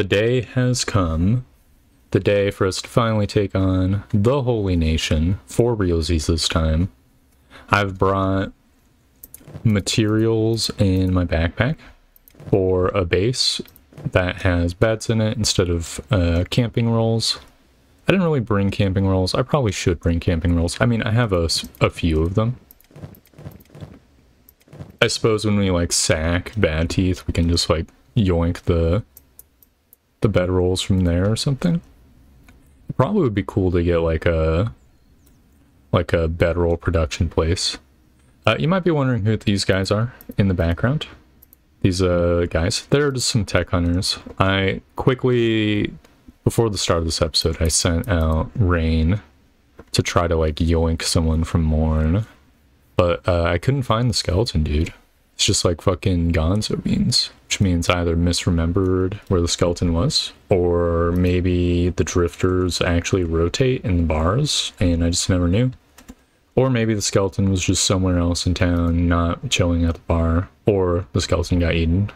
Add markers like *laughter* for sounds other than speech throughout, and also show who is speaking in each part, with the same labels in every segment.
Speaker 1: the day has come. The day for us to finally take on the Holy Nation for realsies this time. I've brought materials in my backpack for a base that has beds in it instead of uh, camping rolls. I didn't really bring camping rolls. I probably should bring camping rolls. I mean, I have a, a few of them. I suppose when we like sack bad teeth, we can just like yoink the the bed rolls from there or something. Probably would be cool to get like a like a bedroll production place. Uh, you might be wondering who these guys are in the background. These uh, guys, they're just some tech hunters. I quickly, before the start of this episode, I sent out Rain to try to like yoink someone from Mourn, but uh, I couldn't find the skeleton dude. It's just like fucking gonzo beans, which means either misremembered where the skeleton was, or maybe the drifters actually rotate in the bars and I just never knew. Or maybe the skeleton was just somewhere else in town, not chilling at the bar, or the skeleton got eaten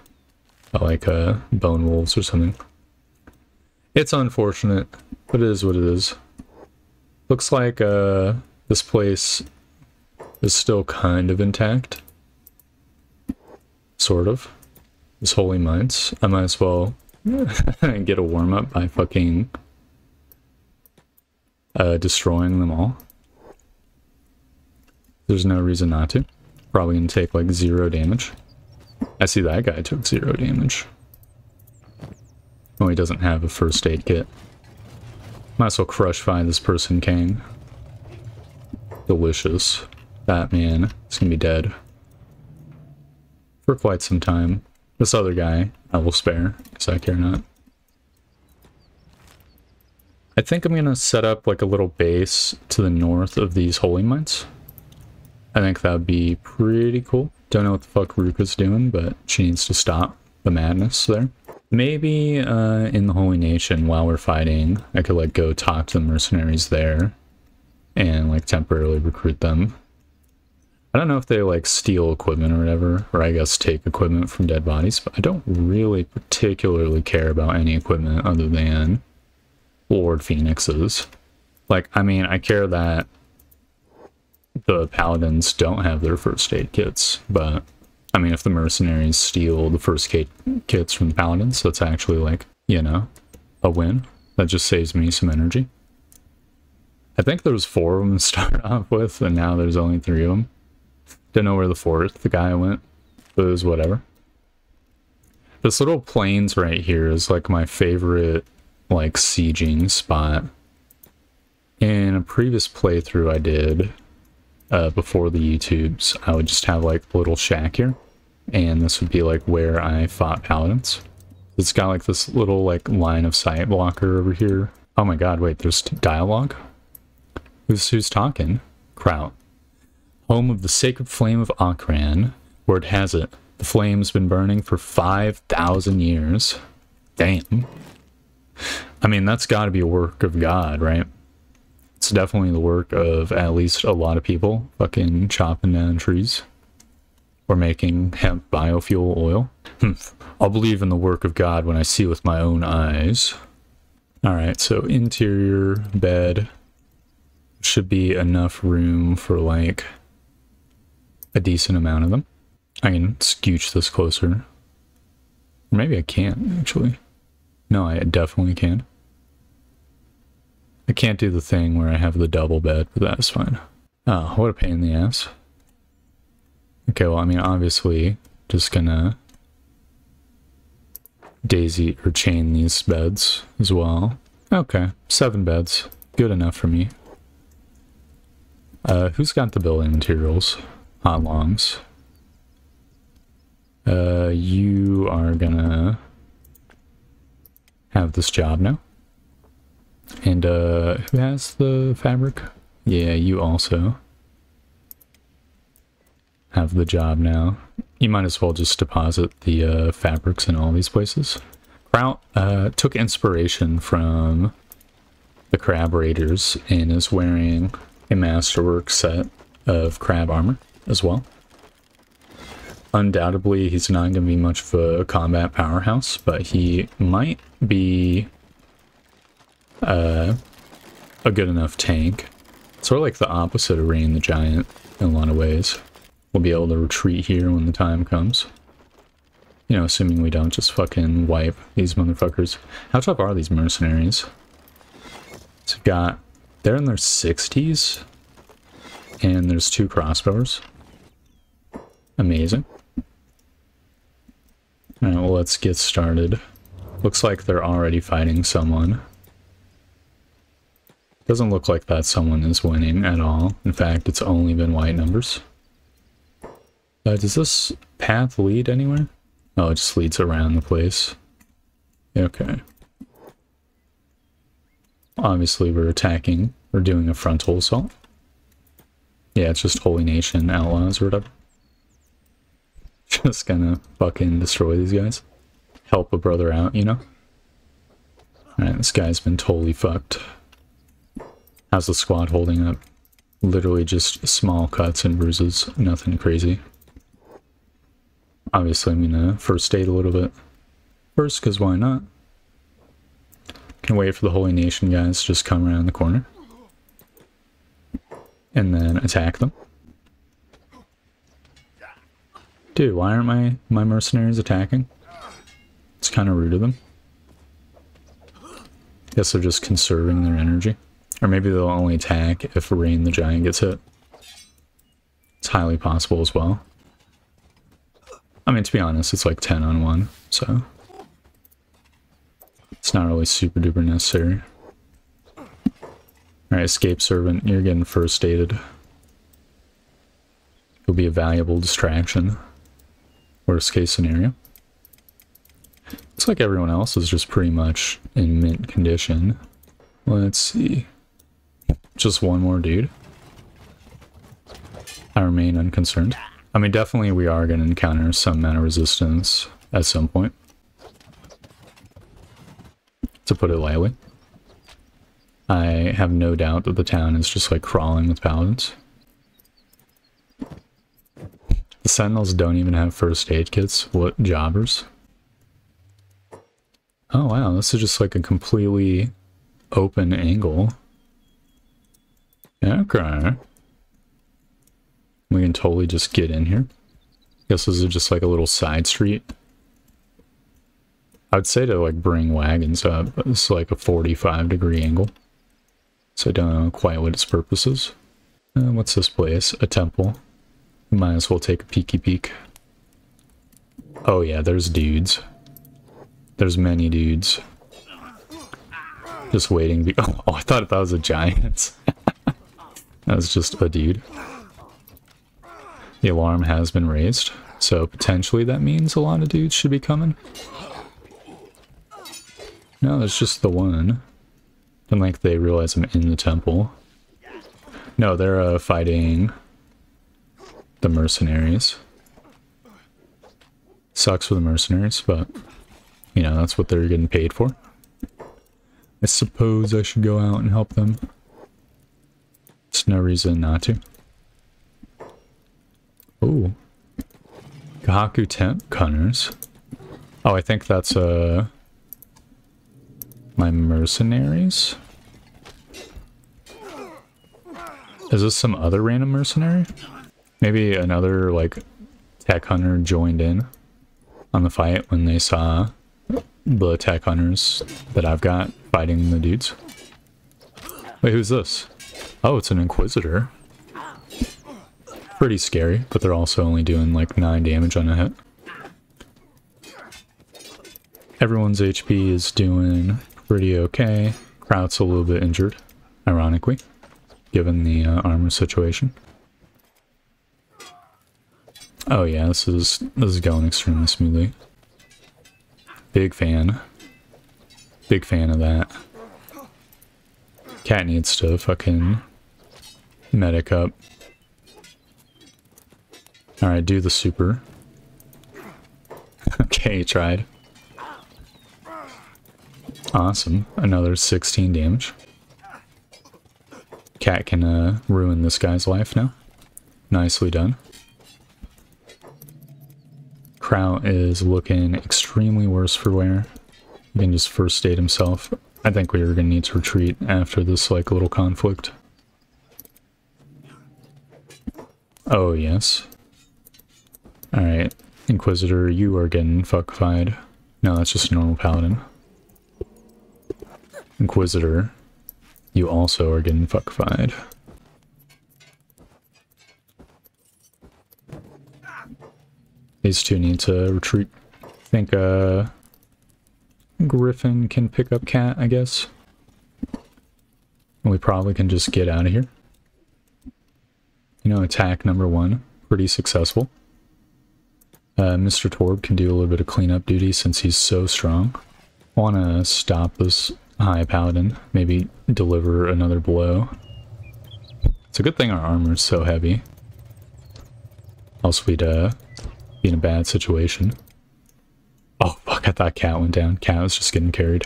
Speaker 1: by like uh, bone wolves or something. It's unfortunate, but it is what it is. Looks like uh, this place is still kind of intact. Sort of. This holy mines. I might as well *laughs* get a warm up by fucking uh, destroying them all. There's no reason not to. Probably gonna take like zero damage. I see that guy took zero damage. Oh, he doesn't have a first aid kit. Might as well crush find this person king. Delicious. Batman is gonna be dead. For quite some time. This other guy, I will spare, because I care not. I think I'm gonna set up like a little base to the north of these holy mines. I think that would be pretty cool. Don't know what the fuck Ruka's doing, but she needs to stop the madness there. Maybe uh, in the Holy Nation, while we're fighting, I could like go talk to the mercenaries there and like temporarily recruit them. I don't know if they like steal equipment or whatever, or I guess take equipment from dead bodies, but I don't really particularly care about any equipment other than Lord Phoenix's. Like, I mean, I care that the paladins don't have their first aid kits, but I mean, if the mercenaries steal the first aid kits from the paladins, that's actually like, you know, a win. That just saves me some energy. I think there was four of them to start *laughs* off with, and now there's only three of them. Don't know where the fourth the guy went, but it was whatever. This little plains right here is like my favorite like sieging spot. In a previous playthrough I did, uh, before the YouTubes, I would just have like a little shack here. And this would be like where I fought paladins. It's got like this little like line of sight blocker over here. Oh my god, wait, there's dialogue? Who's, who's talking? Kraut. Home of the sacred flame of Okran. Word has it, the flame's been burning for 5,000 years. Damn. I mean, that's gotta be a work of God, right? it's definitely the work of at least a lot of people fucking chopping down trees or making hemp biofuel oil. Hmm. I'll believe in the work of God when I see with my own eyes. All right, so interior bed should be enough room for like a decent amount of them. I can scooch this closer. Maybe I can't actually. No, I definitely can. I can't do the thing where I have the double bed, but that's fine. Oh, what a pain in the ass. Okay, well, I mean, obviously, just gonna daisy or chain these beds as well. Okay, seven beds. Good enough for me. Uh, who's got the building materials? Hot longs. Uh, you are gonna have this job now. And uh, who has the fabric? Yeah, you also have the job now. You might as well just deposit the uh, fabrics in all these places. Kraut uh, took inspiration from the Crab Raiders and is wearing a Masterwork set of crab armor as well. undoubtedly he's not going to be much of a combat powerhouse, but he might be uh, a good enough tank. Sort of like the opposite of Rain the Giant in a lot of ways. We'll be able to retreat here when the time comes. You know, assuming we don't just fucking wipe these motherfuckers. How tough are these mercenaries? So got... They're in their 60s. And there's two crossbowers. Amazing. Alright, well let's get started. Looks like they're already fighting someone. Doesn't look like that someone is winning at all. In fact, it's only been white numbers. Uh, does this path lead anywhere? Oh, it just leads around the place. Okay. Obviously, we're attacking. We're doing a frontal assault. Yeah, it's just Holy Nation Outlaws or whatever. *laughs* Just gonna fucking destroy these guys. Help a brother out, you know? Alright, this guy's been totally fucked. How's the squad holding up? Literally just small cuts and bruises, nothing crazy. Obviously, I'm gonna first aid a little bit. First, because why not? Can wait for the Holy Nation guys to just come around the corner. And then attack them. Dude, why aren't my, my mercenaries attacking? It's kind of rude of them. Guess they're just conserving their energy. Or maybe they'll only attack if Rain the Giant gets hit. It's highly possible as well. I mean, to be honest, it's like 10 on 1, so... It's not really super duper necessary. Alright, Escape Servant, you're getting first aided. It'll be a valuable distraction. Worst case scenario. Looks like everyone else is just pretty much in mint condition. Let's see. Just one more dude. I remain unconcerned. I mean, definitely we are going to encounter some mana resistance at some point. To put it lightly. I have no doubt that the town is just like crawling with paladins. The sentinels don't even have first aid kits. What jobbers? Oh wow, this is just like a completely open angle. Okay. We can totally just get in here. Guess this is just like a little side street. I'd say to like bring wagons up, it's like a 45 degree angle. So I don't know quite what its purpose is. Uh, what's this place? A temple. Might as well take a peeky peek. Oh yeah, there's dudes. There's many dudes. Just waiting. Oh, *laughs* oh, I thought that was a giant. *laughs* that was just a dude. The alarm has been raised, so potentially that means a lot of dudes should be coming. No, it's just the one. Don't like they realize I'm in the temple. No, they're uh, fighting the mercenaries. Sucks for the mercenaries, but, you know, that's what they're getting paid for. I suppose I should go out and help them. It's no reason not to. Oh. Kahaku Temp Gunners. Oh, I think that's, uh... My mercenaries? Is this some other random mercenary? Maybe another, like, tech hunter joined in on the fight when they saw the tech hunters that I've got fighting the dudes. Wait, who's this? Oh, it's an inquisitor. Pretty scary, but they're also only doing like 9 damage on a hit. Everyone's HP is doing pretty okay. Kraut's a little bit injured, ironically, given the uh, armor situation. Oh yeah, this is this is going extremely smoothly. Big fan. Big fan of that. Cat needs to fucking medic up. Alright, do the super. *laughs* okay, tried. Awesome. Another 16 damage. Cat can uh, ruin this guy's life now. Nicely done. Kraut is looking extremely worse for wear. He can just first aid himself. I think we are going to need to retreat after this like little conflict. Oh, yes. Alright, Inquisitor, you are getting fuckified. No, that's just a normal paladin. Inquisitor, you also are getting fuckified. These two need to retreat. I think uh, Griffin can pick up Cat, I guess. And we probably can just get out of here. You know, attack number one, pretty successful. Uh, Mr. Torb can do a little bit of cleanup duty since he's so strong. Want to stop this high paladin, maybe deliver another blow. It's a good thing our armor is so heavy. Else we'd uh, be in a bad situation. Oh, fuck, I thought Cat went down. Cat was just getting carried.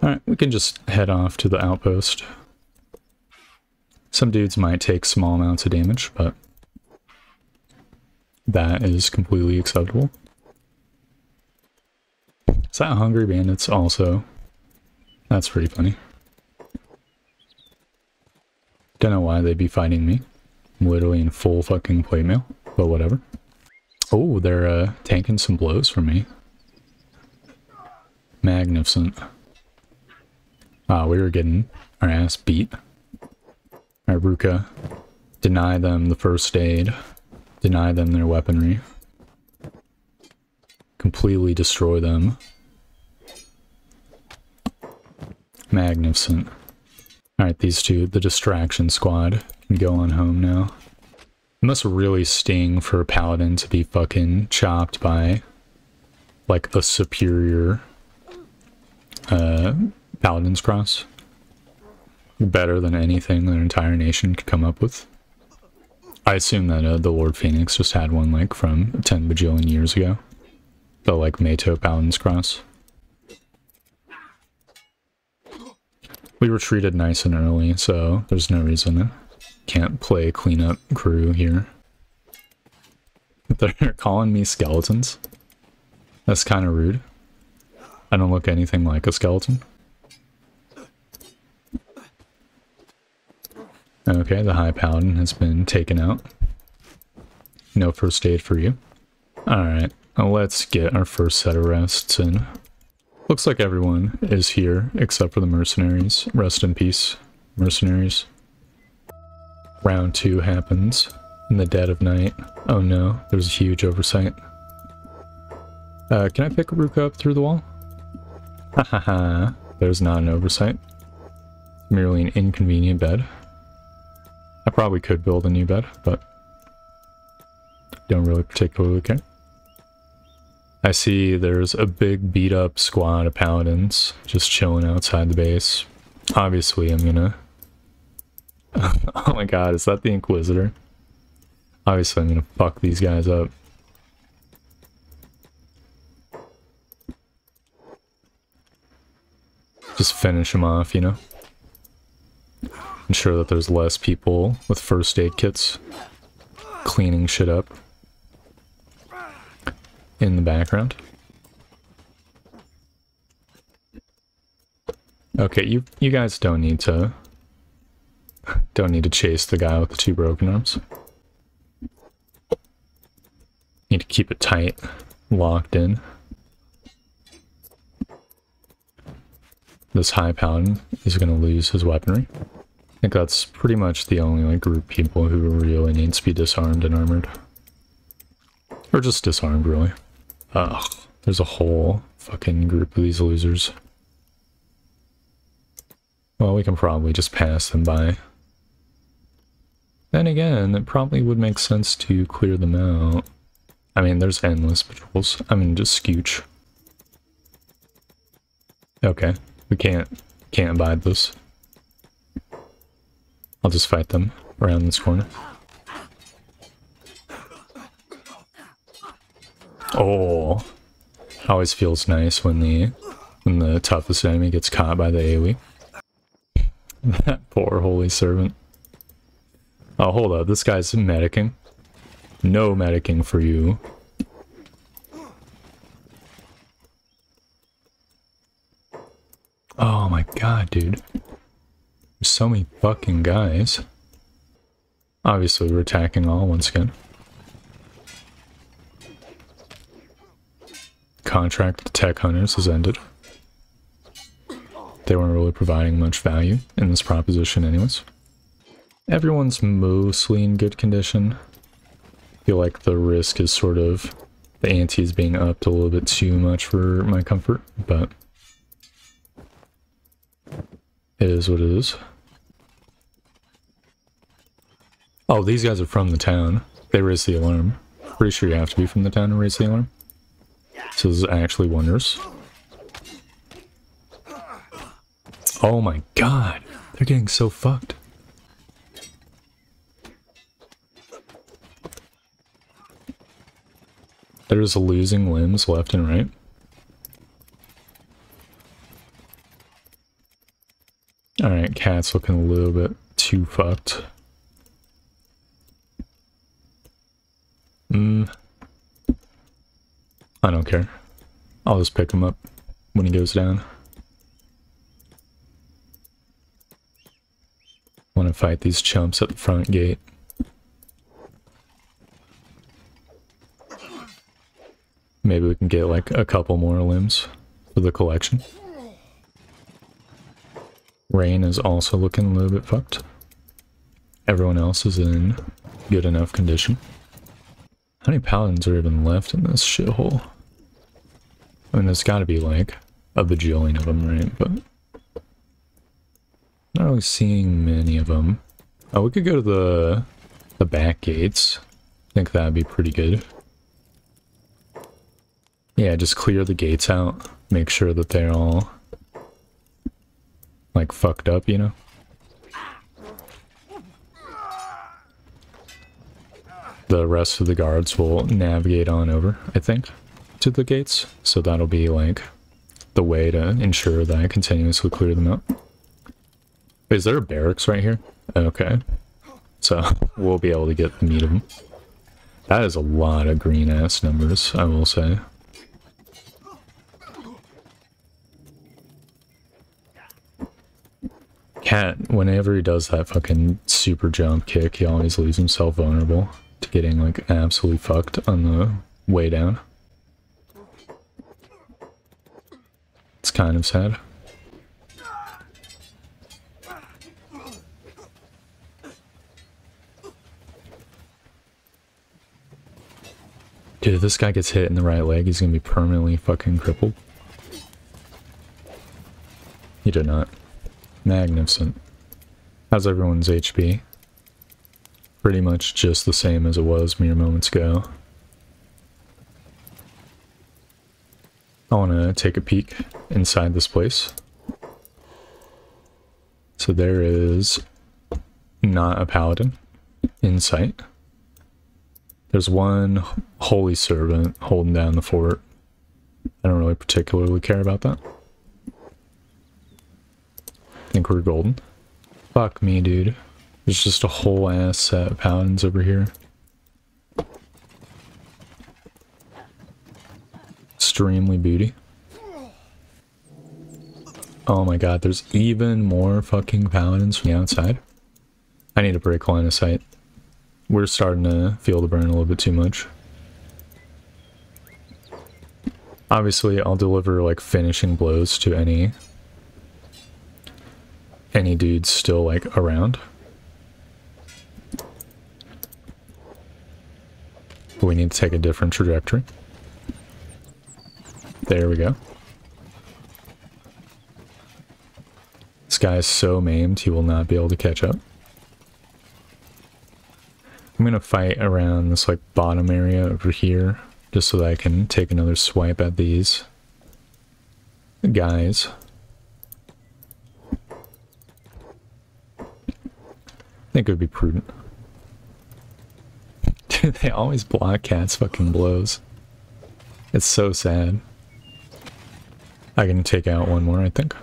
Speaker 1: Alright, we can just head off to the outpost. Some dudes might take small amounts of damage, but that is completely acceptable. Is that Hungry Bandits also? That's pretty funny. Don't know why they'd be fighting me. I'm literally in full fucking plate mail, but whatever. Oh, they're uh, tanking some blows for me. Magnificent. Wow, we were getting our ass beat. Ruka. Deny them the first aid. Deny them their weaponry. Completely destroy them. Magnificent. Alright, these two, the distraction squad, can go on home now. It must really sting for a paladin to be fucking chopped by like a superior uh, paladin's cross. Better than anything their entire nation could come up with. I assume that uh, the Lord Phoenix just had one like from 10 bajillion years ago. The like Meitou Paladin's Cross. We retreated nice and early, so there's no reason can't play cleanup crew here. They're *laughs* calling me skeletons. That's kind of rude. I don't look anything like a skeleton. Okay, the High Paladin has been taken out. No first aid for you. Alright, let's get our first set of rests in. Looks like everyone is here except for the mercenaries. Rest in peace, mercenaries. Round two happens in the dead of night. Oh no, there's a huge oversight. Uh, can I pick a Ruka up through the wall? Ha ha ha, there's not an oversight. Merely an inconvenient bed. I probably could build a new bed, but don't really particularly care. I see there's a big beat up squad of paladins just chilling outside the base. Obviously I'm gonna *laughs* oh my god, is that the Inquisitor? Obviously I'm gonna fuck these guys up. Just finish them off, you know? Ensure that there's less people with first aid kits cleaning shit up in the background. Okay, you you guys don't need to don't need to chase the guy with the two broken arms. Need to keep it tight, locked in. This high paladin is going to lose his weaponry. I think that's pretty much the only like group people who really needs to be disarmed and armored. Or just disarmed, really. Ugh, there's a whole fucking group of these losers. Well, we can probably just pass them by. Then again, it probably would make sense to clear them out. I mean, there's endless patrols. I mean, just scooch. Okay, we can't, can't abide this. I'll just fight them around this corner. Oh, always feels nice when the when the toughest enemy gets caught by the AoE. *laughs* that poor holy servant. Oh, hold up. This guy's medicing. No medicing for you. Oh my god, dude. There's so many fucking guys. Obviously, we're attacking all once again. Contract to tech hunters has ended. They weren't really providing much value in this proposition anyways. Everyone's mostly in good condition. I feel like the risk is sort of... The ante is being upped a little bit too much for my comfort, but... It is what it is. Oh, these guys are from the town. They raised the alarm. Pretty sure you have to be from the town to raise the alarm. So this is actually wonders. Oh my god. They're getting so fucked. There's losing limbs left and right. Alright, cat's looking a little bit too fucked. Mm. I don't care. I'll just pick him up when he goes down. Want to fight these chumps at the front gate. Maybe we can get like a couple more limbs for the collection. Rain is also looking a little bit fucked. Everyone else is in good enough condition. How many paladins are even left in this shithole? I mean, there's got to be like a bajillion of them, right? But not really seeing many of them. Oh, we could go to the the back gates. I think that'd be pretty good. Yeah, just clear the gates out. Make sure that they're all like fucked up, you know? the rest of the guards will navigate on over, I think, to the gates. So that'll be like the way to ensure that I continuously clear them out. Is there a barracks right here? Okay. So *laughs* we'll be able to get the meat of them. That is a lot of green ass numbers, I will say. Cat, whenever he does that fucking super jump kick, he always leaves himself vulnerable to getting like absolutely fucked on the way down. It's kind of sad. Dude, if this guy gets hit in the right leg, he's gonna be permanently fucking crippled. He did not. Magnificent. How's everyone's HP? pretty much just the same as it was mere moments ago. I want to take a peek inside this place. So there is not a paladin in sight. There's one holy servant holding down the fort. I don't really particularly care about that. Think we're golden. Fuck me, dude. There's just a whole ass set of paladins over here. Extremely booty. Oh my god, there's even more fucking paladins from the outside. I need to break line of sight. We're starting to feel the burn a little bit too much. Obviously, I'll deliver like finishing blows to any any dudes still like around. we need to take a different trajectory. There we go. This guy is so maimed, he will not be able to catch up. I'm gonna fight around this like bottom area over here, just so that I can take another swipe at these guys. Think it would be prudent. *laughs* they always block cats fucking blows. It's so sad. I can take out one more, I think.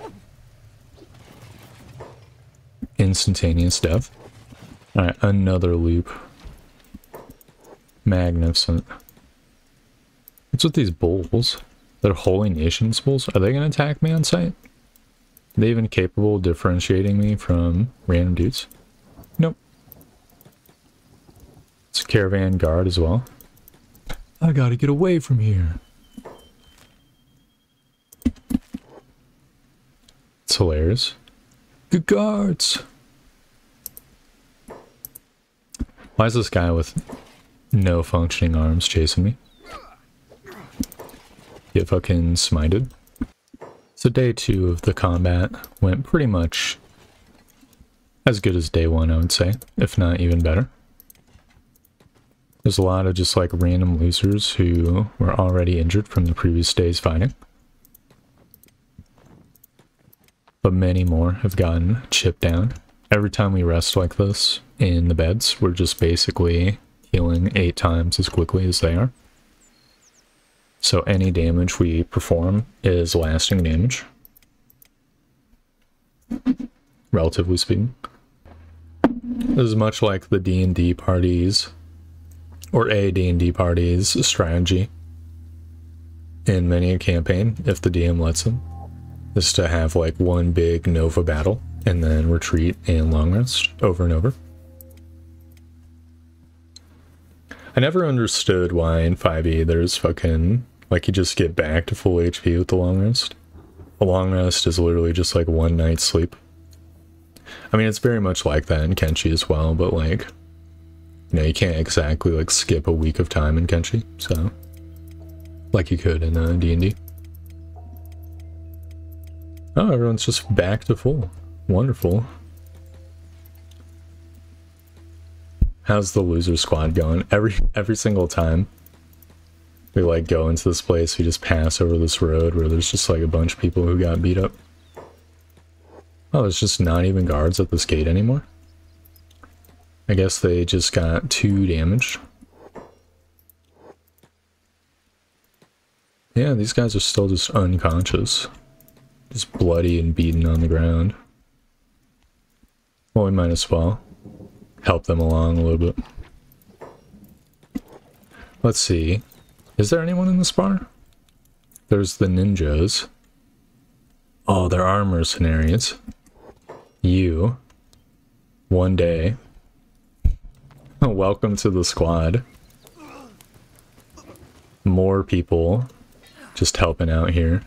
Speaker 1: Instantaneous death. Alright, another loop. Magnificent. What's with these bulls? They're Holy Nations bulls? Are they gonna attack me on sight? Are they even capable of differentiating me from random dudes? Nope. It's a caravan guard as well. I gotta get away from here. It's hilarious. Good guards! Why is this guy with no functioning arms chasing me? Get fucking smited. So day two of the combat went pretty much as good as day one, I would say, if not even better. There's a lot of just like random losers who were already injured from the previous day's fighting. But many more have gotten chipped down. Every time we rest like this in the beds, we're just basically healing eight times as quickly as they are. So any damage we perform is lasting damage. Relatively speaking. This is much like the D&D parties or a D&D party's strategy in many a campaign, if the DM lets them, is to have like one big Nova battle and then retreat and long rest over and over. I never understood why in 5e there's fucking like you just get back to full HP with the long rest. A long rest is literally just like one night's sleep. I mean, it's very much like that in Kenshi as well, but like, you know, you can't exactly like skip a week of time in Kenshi, so like you could in uh, D&D. Oh, everyone's just back to full. Wonderful. How's the loser squad going? Every every single time we like go into this place, we just pass over this road where there's just like a bunch of people who got beat up. Oh, there's just not even guards at this gate anymore. I guess they just got too damaged. Yeah, these guys are still just unconscious. Just bloody and beaten on the ground. Well, we might as well help them along a little bit. Let's see. Is there anyone in this bar? There's the ninjas. Oh, there are mercenaries. You. One day. *laughs* Welcome to the squad. More people just helping out here.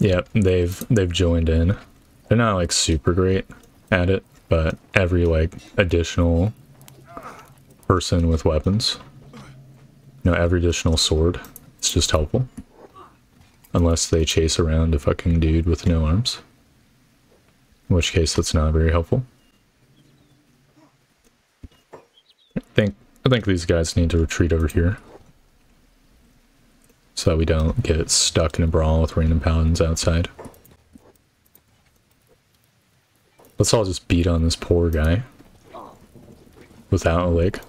Speaker 1: Yep, they've they've joined in. They're not like super great at it, but every like additional person with weapons. You know, every additional sword. It's just helpful. Unless they chase around a fucking dude with no arms. In which case, that's not very helpful. I think, I think these guys need to retreat over here. So we don't get stuck in a brawl with random paladins outside. Let's all just beat on this poor guy. Without a leg.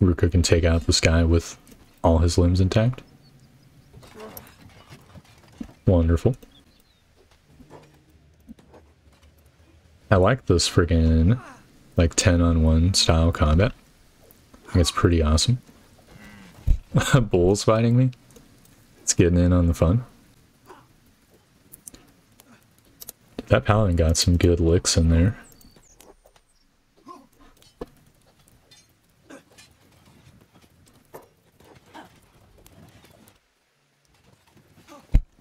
Speaker 1: Ruka can take out this guy with all his limbs intact. Wonderful. I like this friggin' like 10 on 1 style combat. It's pretty awesome. *laughs* Bull's fighting me. It's getting in on the fun. That paladin got some good licks in there.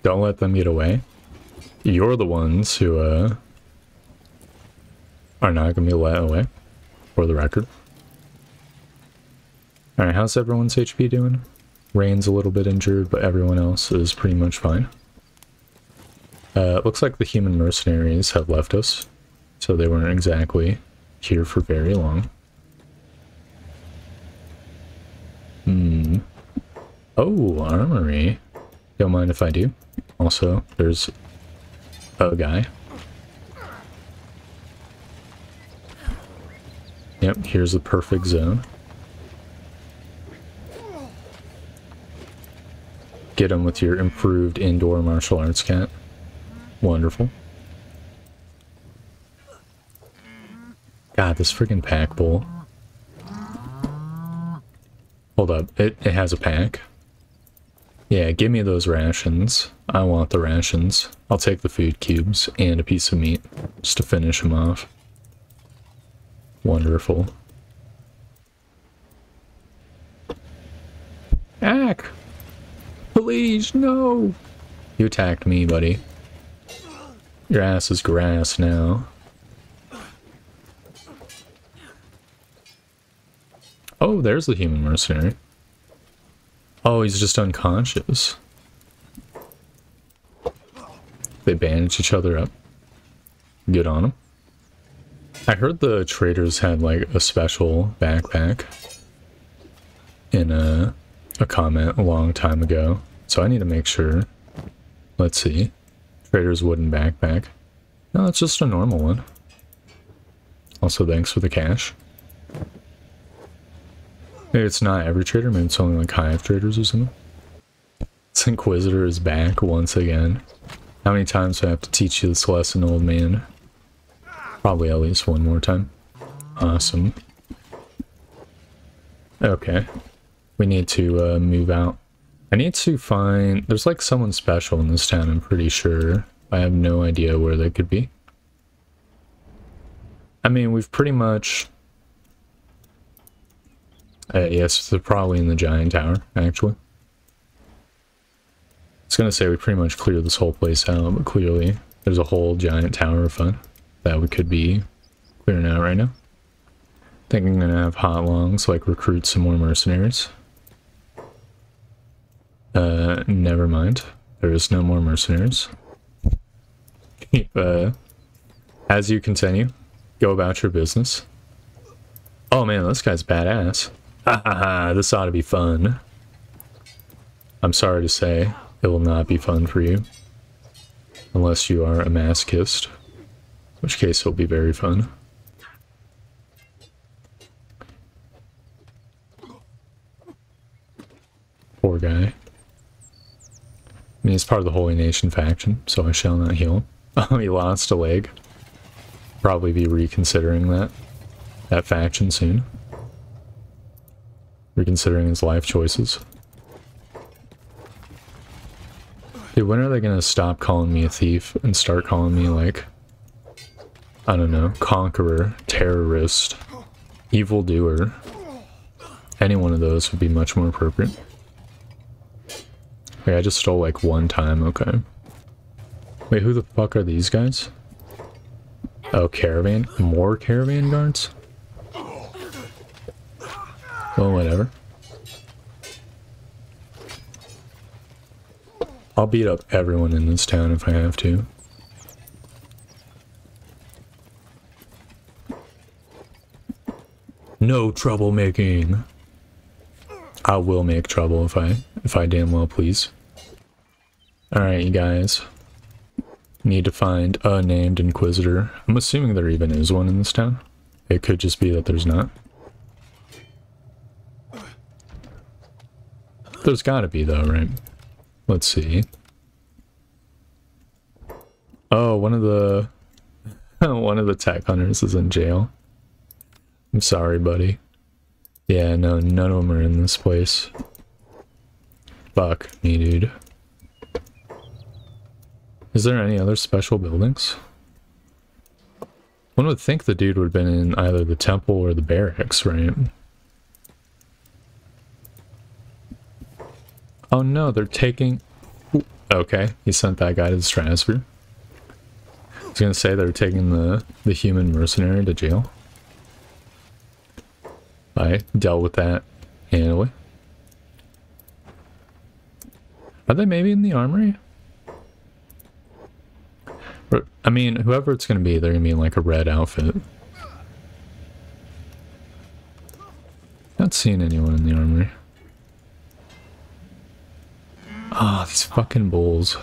Speaker 1: Don't let them get away. You're the ones who uh, are not going to be let away, for the record. Alright, how's everyone's HP doing? Rain's a little bit injured, but everyone else is pretty much fine. Uh, looks like the human mercenaries have left us, so they weren't exactly here for very long. Hmm. Oh, armory. Don't mind if I do. Also, there's a guy. Here's the perfect zone. Get him with your improved indoor martial arts cat. Wonderful. God, this freaking pack bull. Hold up, it, it has a pack. Yeah, give me those rations. I want the rations. I'll take the food cubes and a piece of meat just to finish them off. Wonderful. Ack! Please, no! You attacked me, buddy. Your ass is grass now. Oh, there's the human mercenary. Oh, he's just unconscious. They bandage each other up. Good on them. I heard the traders had like a special backpack in a, a comment a long time ago. So I need to make sure. Let's see. Trader's wooden backpack. No, it's just a normal one. Also, thanks for the cash. Maybe it's not every trader, maybe it's only like Hive traders or something. This Inquisitor is back once again. How many times do I have to teach you this lesson, old man? Probably at least one more time. Awesome. Okay. We need to uh, move out. I need to find... There's like someone special in this town, I'm pretty sure. I have no idea where they could be. I mean, we've pretty much uh, yes, they're probably in the giant tower, actually. I was gonna say we pretty much cleared this whole place out, but clearly there's a whole giant tower of fun that we could be clearing out right now. I think I'm gonna have hot longs, like recruit some more mercenaries. Uh, never mind. There is no more mercenaries. Keep, uh, as you continue, go about your business. Oh man, this guy's badass. Ha ha ha, this ought to be fun. I'm sorry to say, it will not be fun for you. Unless you are a masochist. Which case it'll be very fun. Poor guy. I mean, he's part of the Holy Nation faction, so I shall not heal. *laughs* Oh, he lost a leg. Probably be reconsidering that, that faction soon reconsidering his life choices. Dude, when are they gonna stop calling me a thief and start calling me like, I don't know, conqueror, terrorist, evildoer? Any one of those would be much more appropriate. Wait, I just stole like one time, okay. Wait, who the fuck are these guys? Oh, caravan? More caravan guards? Well, whatever. I'll beat up everyone in this town if I have to. No troublemaking. I will make trouble if I if I damn well please. Alright, you guys. Need to find a named Inquisitor. I'm assuming there even is one in this town. It could just be that there's not. There's gotta be though, right? Let's see. Oh, one of the... *laughs* one of the tech hunters is in jail. I'm sorry, buddy. Yeah, no, none of them are in this place. Fuck me, dude. Is there any other special buildings? One would think the dude would have been in either the temple or the barracks, right? Oh no, they're taking... Okay, he sent that guy to the stratosphere. I was gonna say they're taking the, the human mercenary to jail. I dealt with that anyway. Are they maybe in the armory? I mean, whoever it's gonna be, they're gonna be in like a red outfit. Not seeing anyone in the armory. Ah, oh, these fucking bulls.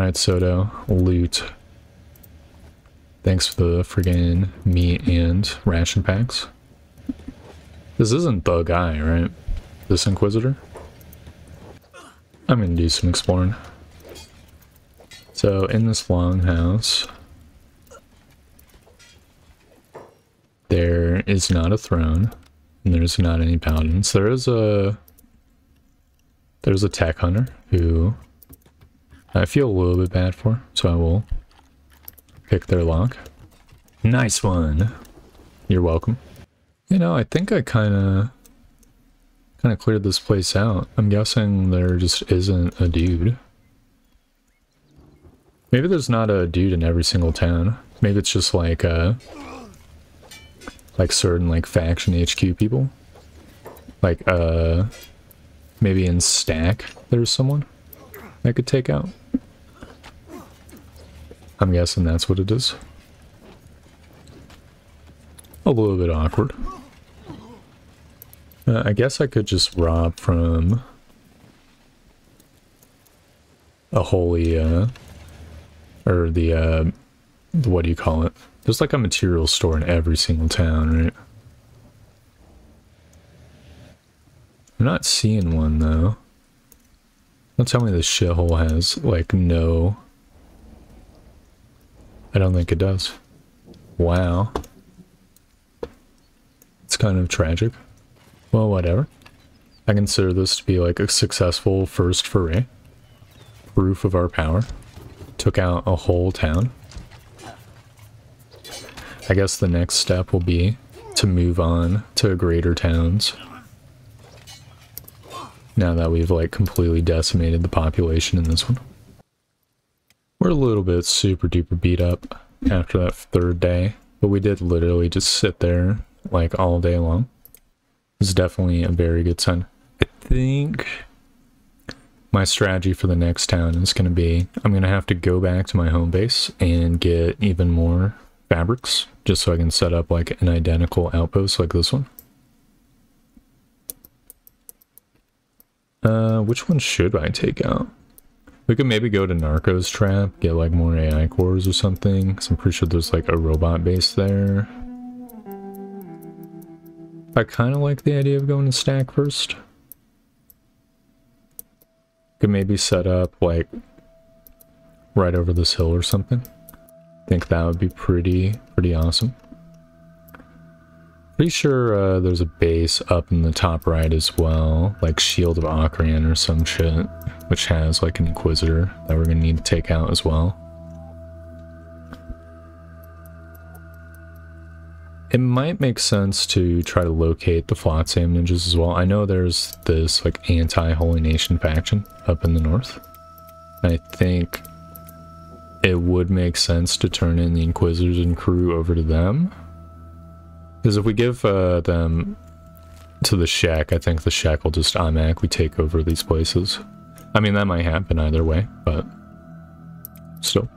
Speaker 1: Alright, Soto. Loot. Thanks for the friggin' meat and ration packs. This isn't the guy, right? This Inquisitor? I'm gonna do some exploring. So, in this longhouse, there is not a throne, and there's not any paladins. There is a... There's a tech hunter who I feel a little bit bad for, so I will pick their lock. Nice one. You're welcome. You know, I think I kind of kind of cleared this place out. I'm guessing there just isn't a dude. Maybe there's not a dude in every single town. Maybe it's just like uh like certain like faction HQ people. Like uh maybe in stack there's someone I could take out. I'm guessing that's what it is. A little bit awkward. Uh, I guess I could just rob from a holy, uh, or the, uh, what do you call it? There's like a material store in every single town, right? I'm not seeing one though. Don't tell me this shithole has like no. I don't think it does. Wow. It's kind of tragic. Well, whatever. I consider this to be like a successful first foray. Proof of our power. Took out a whole town. I guess the next step will be to move on to greater towns. Now that we've like completely decimated the population in this one. We're a little bit super duper beat up after that third day, but we did literally just sit there like all day long. It's definitely a very good sign. I think my strategy for the next town is going to be I'm going to have to go back to my home base and get even more fabrics just so I can set up like an identical outpost like this one. Uh, which one should I take out? We could maybe go to Narko's Trap, get like more AI cores or something. Cause I'm pretty sure there's like a robot base there. I kind of like the idea of going to stack first. Could maybe set up like right over this hill or something think that would be pretty, pretty awesome. Pretty sure uh, there's a base up in the top right as well, like Shield of Okran or some shit, which has like an Inquisitor that we're gonna need to take out as well. It might make sense to try to locate the Flotsam ninjas as well. I know there's this like anti-Holy Nation faction up in the north. I think it would make sense to turn in the Inquisitors and crew over to them. Because if we give uh, them to the Shek, I think the Shek will just automatically take over these places. I mean, that might happen either way, but still.